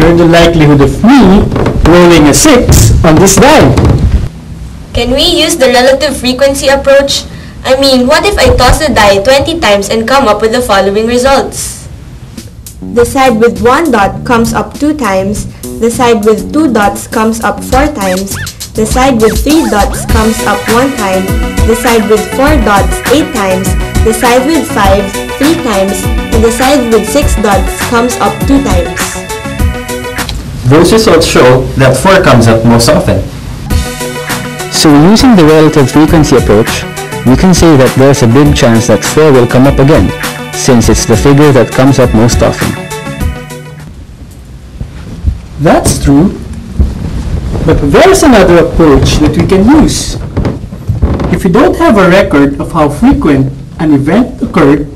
figure the likelihood of me rolling a 6 on this die? Can we use the relative frequency approach? I mean, what if I toss the die 20 times and come up with the following results? The side with one dot comes up two times, the side with two dots comes up four times, the side with three dots comes up one time, the side with four dots eight times, the side with five three times, and the side with six dots comes up two times. Those results show that 4 comes up most often. So using the relative frequency approach, we can say that there's a big chance that 4 will come up again, since it's the figure that comes up most often. That's true. But there's another approach that we can use. If we don't have a record of how frequent an event occurred,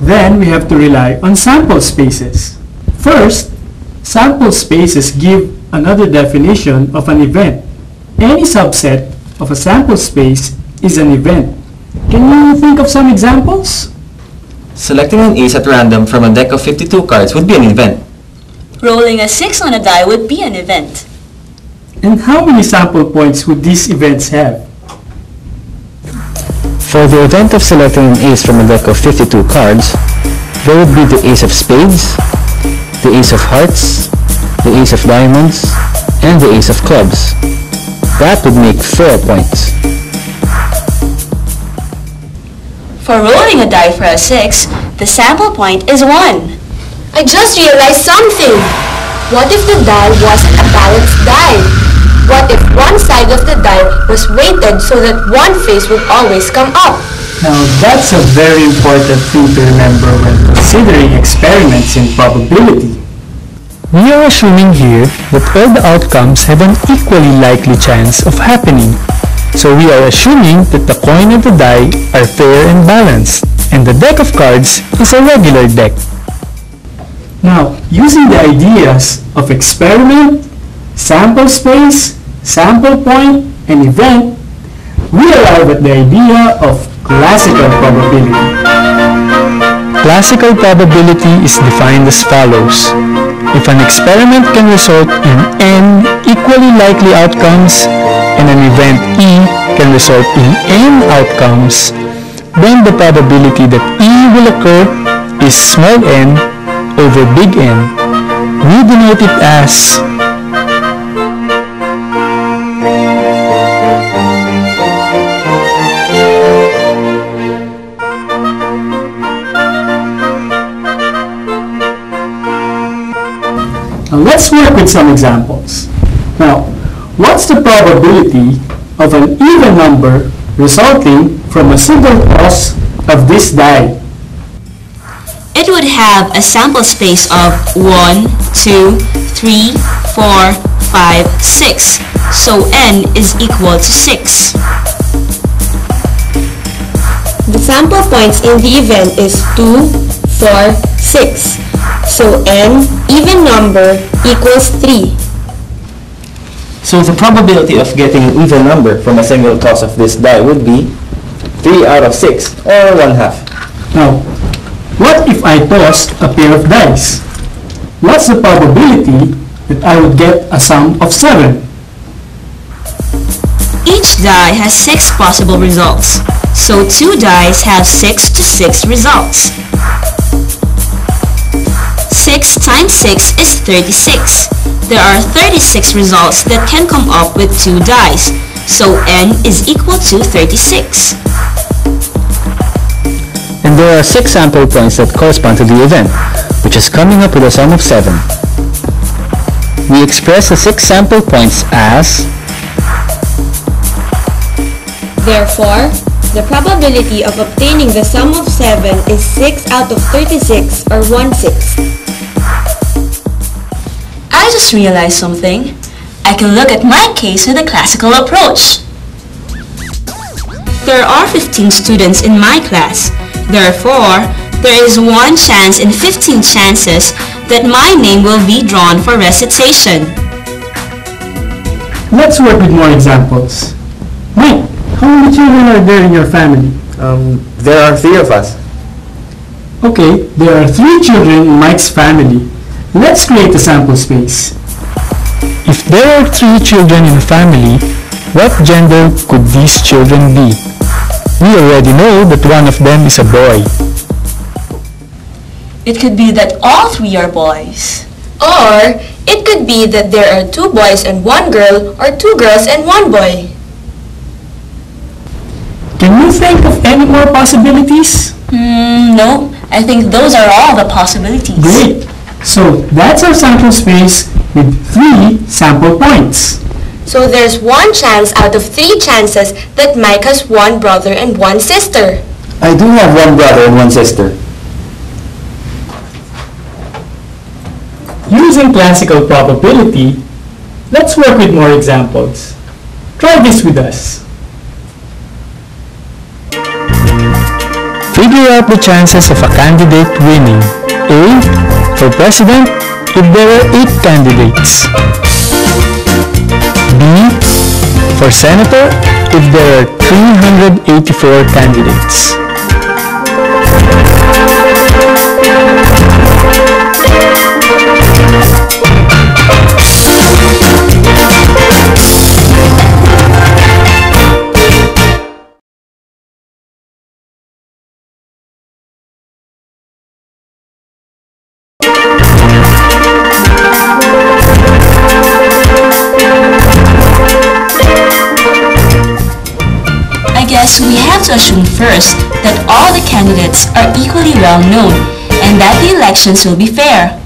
then we have to rely on sample spaces. First, sample spaces give another definition of an event. Any subset of a sample space is an event. Can you think of some examples? Selecting an ace at random from a deck of 52 cards would be an event. Rolling a 6 on a die would be an event. And how many sample points would these events have? For the event of selecting an ace from a deck of 52 cards, there would be the ace of spades, the ace of hearts, the ace of diamonds, and the ace of clubs. That would make 4 points. For rolling a die for a 6, the sample point is 1. I just realized something! What if the die wasn't a balanced die? What if one side of the die was weighted so that one face would always come up? Now that's a very important thing to remember when considering experiments in probability. We are assuming here that all the outcomes have an equally likely chance of happening. So we are assuming that the coin and the die are fair and balanced, and the deck of cards is a regular deck. Now, using the ideas of experiment, sample space, sample point, and event, we arrive at the idea of classical probability. Classical probability is defined as follows. If an experiment can result in n equally likely outcomes and an event E can result in n outcomes, then the probability that E will occur is small n over big N. We denote it as some examples. Now, what's the probability of an even number resulting from a single toss of this die? It would have a sample space of 1, 2, 3, 4, 5, 6. So n is equal to 6. The sample points in the event is 2, 4, 6. So n, even number, equals 3. So the probability of getting an even number from a single toss of this die would be 3 out of 6, or 1 half. Now, what if I tossed a pair of dice? What's the probability that I would get a sum of 7? Each die has 6 possible results. So 2 dice have 6 to 6 results. 6 times 6 is 36. There are 36 results that can come up with 2 dice. So n is equal to 36. And there are 6 sample points that correspond to the event, which is coming up with a sum of 7. We express the 6 sample points as Therefore, the probability of obtaining the sum of 7 is 6 out of 36 or 1 6. I just realized something. I can look at my case with a classical approach. There are 15 students in my class. Therefore, there is one chance in 15 chances that my name will be drawn for recitation. Let's work with more examples. Mike, how many children are there in your family? Um, there are three of us. Okay, there are three children in Mike's family, Let's create a sample space. If there are three children in a family, what gender could these children be? We already know that one of them is a boy. It could be that all three are boys. Or it could be that there are two boys and one girl or two girls and one boy. Can you think of any more possibilities? Hmm, no, I think those are all the possibilities. Great! So that's our sample space with three sample points. So there's one chance out of three chances that Mike has one brother and one sister. I do have one brother and one sister. Using classical probability, let's work with more examples. Try this with us. Figure out the chances of a candidate winning. A. For president, if there are 8 candidates. B. For senator, if there are 384 candidates. Have to assume first that all the candidates are equally well known and that the elections will be fair.